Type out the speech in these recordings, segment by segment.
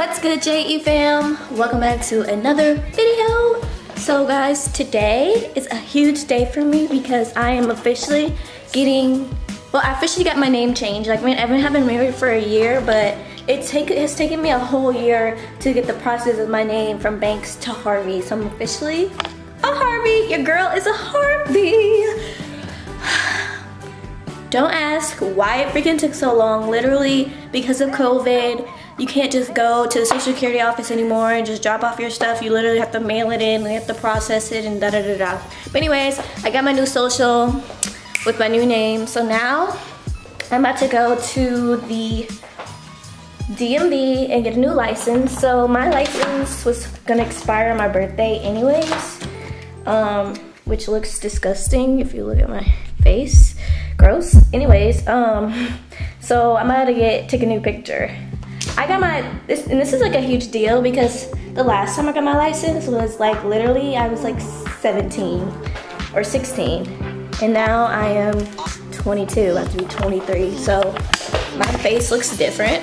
What's good JE fam? Welcome back to another video. So guys, today is a huge day for me because I am officially getting, well I officially got my name changed. Like I mean, I've been, married for a year, but it, take, it has taken me a whole year to get the process of my name from Banks to Harvey. So I'm officially a Harvey. Your girl is a Harvey. Don't ask why it freaking took so long. Literally because of COVID, you can't just go to the social security office anymore and just drop off your stuff. You literally have to mail it in, you have to process it and da da da da. But anyways, I got my new social with my new name. So now I'm about to go to the DMV and get a new license. So my license was gonna expire on my birthday anyways, um, which looks disgusting if you look at my face. Gross. Anyways, um, so I'm about to get take a new picture. I got my, this, and this is like a huge deal because the last time I got my license was like literally, I was like 17 or 16. And now I am 22, I have to be 23. So my face looks different.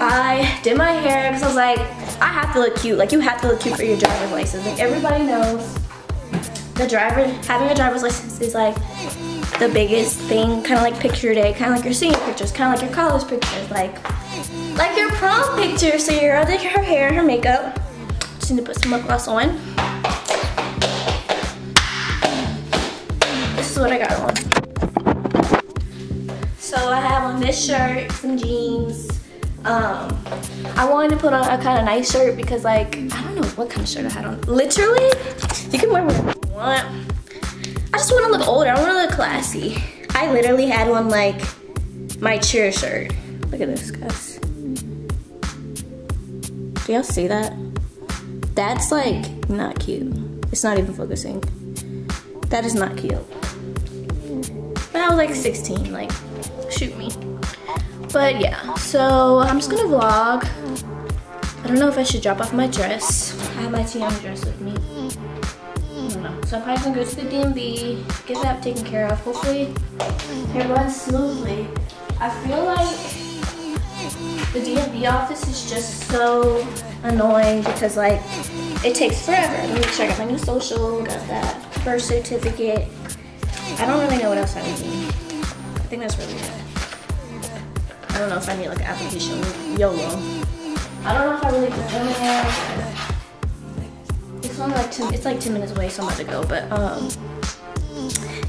I did my hair because I was like, I have to look cute. Like you have to look cute for your driver's license. Like everybody knows the driver, having a driver's license is like the biggest thing, kind of like picture day, kind of like your senior pictures, kind of like your college pictures, like like your prom picture. So you're out like her hair, and her makeup. Just need to put some lip gloss on. This is what I got on. So I have on this shirt, some jeans. Um, I wanted to put on a kind of nice shirt because like, I don't know what kind of shirt I had on. Literally, you can wear whatever you want. I just want to look older. I want to look classy. I literally had one like my cheer shirt. Look at this, guys. Do y'all see that? That's like not cute. It's not even focusing. That is not cute. But I was like 16, like, shoot me. But yeah, so I'm just gonna vlog. I don't know if I should drop off my dress. I have my TM dress with me. So I'm probably gonna go to the DMV, get that taken care of. Hopefully it runs smoothly. I feel like the DMV office is just so annoying because like it takes forever. Let me I got my new social, got that birth certificate. I don't really know what else I need. I think that's really it. I don't know if I need like an application YOLO. I don't know if I really put them in It's only like 10, it's like 10 minutes away, so I'm about to go, but um,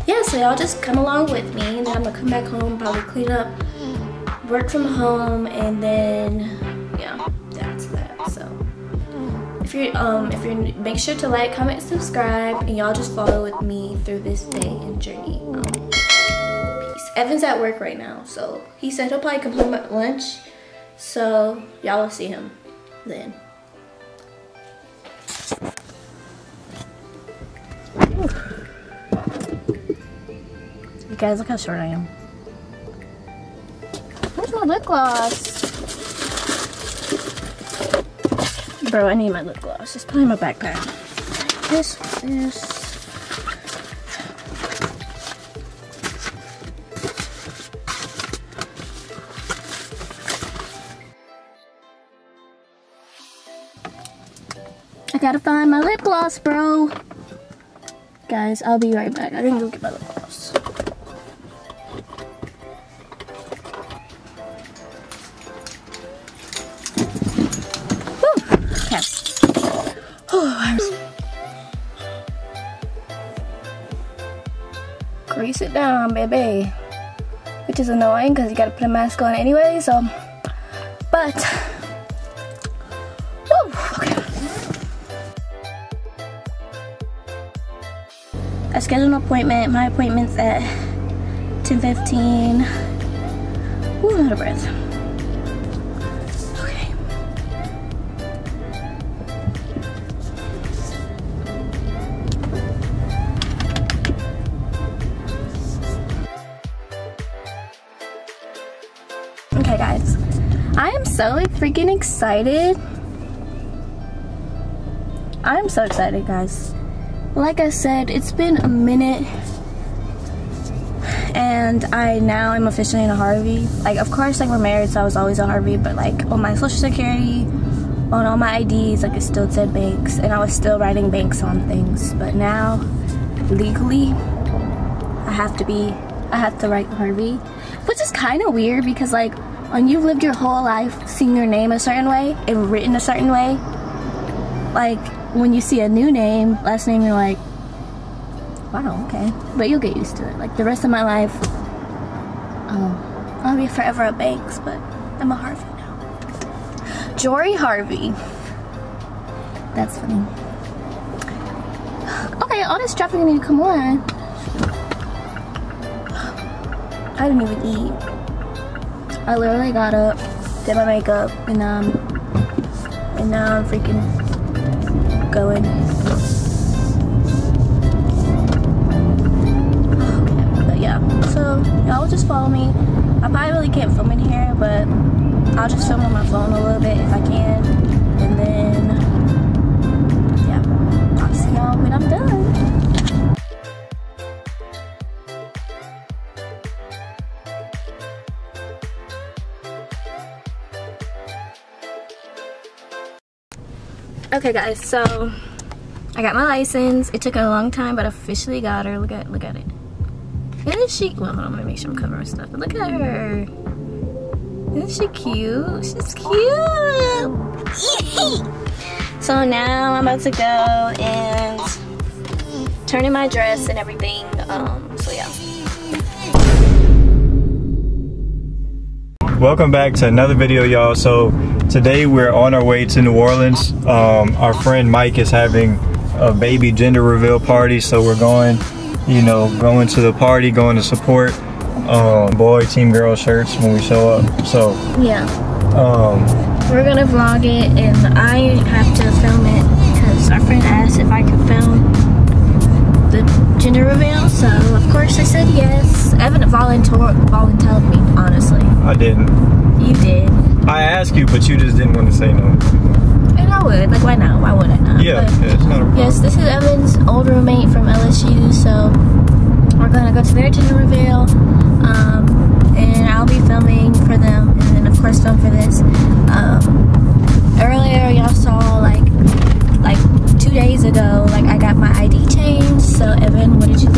yeah, so y'all just come along with me and then I'm gonna come back home, probably clean up, work from home, and then, yeah, that's that, so. If you're, um, if you're, make sure to like, comment, subscribe, and y'all just follow with me through this day and journey. Um, peace. Evan's at work right now, so he said he'll probably come home at lunch, so y'all will see him then. You guys, look how short I am. Where's my lip gloss? Bro, I need my lip gloss. Just put it in my backpack. This, this. I gotta find my lip gloss, bro. Guys, I'll be right back. I didn't go get my lip gloss. Grease it down, baby. Which is annoying because you gotta put a mask on anyway, so. But. Woo, okay. I scheduled an appointment. My appointment's at 10:15. Ooh, I'm out of breath. So like, freaking excited. I'm so excited, guys. Like I said, it's been a minute and I now am officially in a Harvey. Like, of course, like we're married, so I was always a Harvey, but like on my social security, on all my IDs, like it still said banks, and I was still writing banks on things. But now, legally, I have to be, I have to write Harvey, which is kind of weird because like when you've lived your whole life seeing your name a certain way and written a certain way, like when you see a new name, last name, you're like, wow, okay. But you'll get used to it. Like the rest of my life, um, I'll be forever a Banks, but I'm a Harvey now. Jori Harvey. That's funny. Okay, all this traffic need to come on. I didn't even eat. I literally got up, did my makeup, and um, and now I'm freaking going. But yeah, so y'all just follow me. I probably really can't film in here, but I'll just film on my phone a little bit if I can, and then yeah, I'll see y'all when I'm done. Okay guys, so I got my license. It took a long time, but officially got her. Look at look at it. Isn't she well I'm gonna make sure I'm covering stuff. But look at her. Isn't she cute? She's cute. so now I'm about to go and turn in my dress and everything. Um, so yeah. Welcome back to another video, y'all. So today we're on our way to New Orleans. Um, our friend Mike is having a baby gender reveal party, so we're going, you know, going to the party, going to support um, boy, team, girl shirts when we show up. So Yeah. um, We're gonna vlog it and I have to film it because our friend asked if I could film the gender reveal. So of course I said yes. Evan volunteered volunteered me, honestly. I didn't. You did. I asked you, but you just didn't want to say no. And I would. Like why not? Why would I not? Yeah, But- yeah it's not a problem. Yes, this is Evan's old roommate from LSU, so we're gonna go to their gender reveal,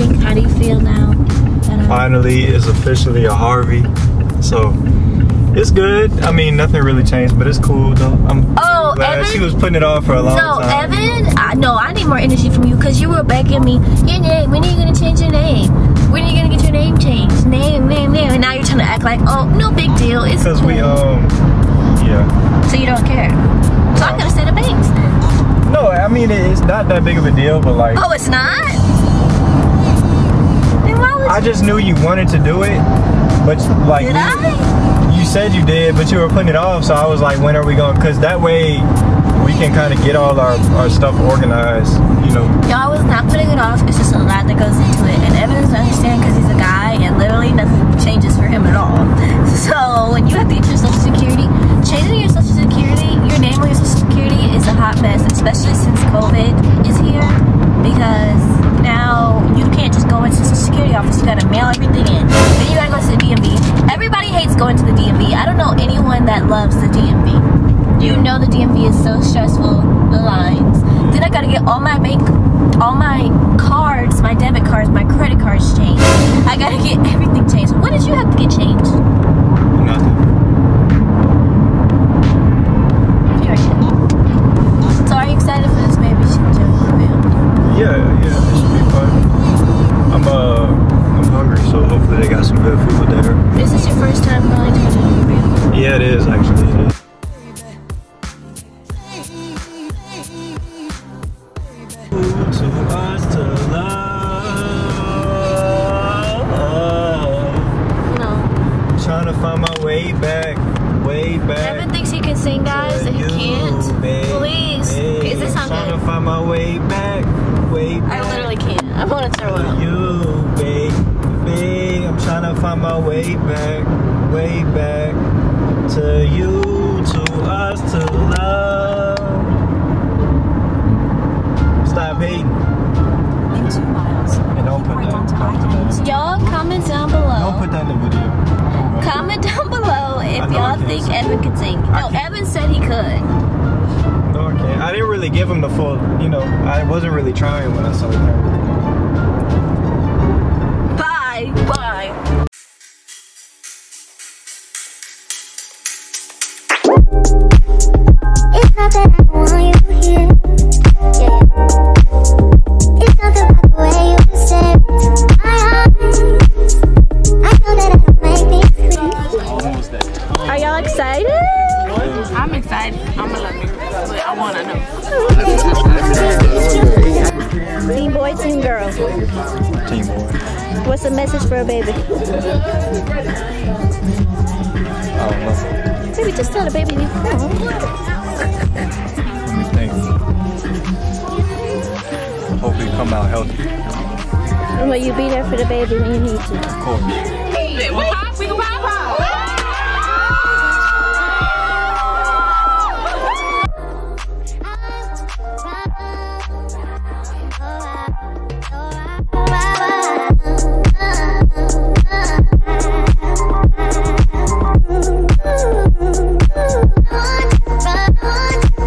Evan, what did you think? How do you feel now? That Finally, is officially a Harvey. So it's good. I mean, nothing really changed, but it's cool though. I'm Oh, glad Evan? she was putting it off for a long no, time. No, Evan, I, no, I need more energy from you because you were begging me. Your name. When are you gonna change your name? When are you gonna get your name changed? Name, name, name. And now you're trying to act like, oh, no big deal. It's Because cool. we um yeah. so you don't care. So I'm gonna say the banks then. No, I mean it's not that big of a deal, but like Oh, it's not. Then why would I just knew you wanted to do it, but like did you, I? you said you did, but you were putting it off. So I was like, when are we going? Because that way we can kind of get all our, our stuff organized. You know, Y'all was not putting it off. It's just a lot that goes into it, and Evan doesn't understand because he's a guy, and literally nothing changes all my bank, all my cards, my debit cards, my credit cards changed. I gotta get everything changed. What did you have to get changed? nothing. So are you excited for this baby gender reveal? Yeah, yeah, it should be fun. I'm uh, I'm hungry, so hopefully they got some good food there. This is your first time going to a reveal. Yeah, it is actually. Find my way back, way back. I literally can't. I want to throw up. You, babe, babe. I'm trying to find my way back, way back to you, to us, to love. Stop hating In two miles. and don't put that. Don't put that. Y'all comment down below. Don't put that in the video. Comment down below if I know I y'all think. Evan could sing. No. Evan said he could. No, I didn't really give him the full. You know, I wasn't really trying when I saw the camera. Bye. Bye. It's not that I don't want you here. Yeah. It's not about the way you stare into my eyes. I know that I don't make things clear. Almost there. Are y'all excited? I'm excited. I'm a little nervous, but I want to know. Team boy, team girl. Team boy. What's the message for a baby? I don't know. Baby, just tell the baby you Let me think. Hope he come out healthy. Will you be there for the baby when you need to? Of course.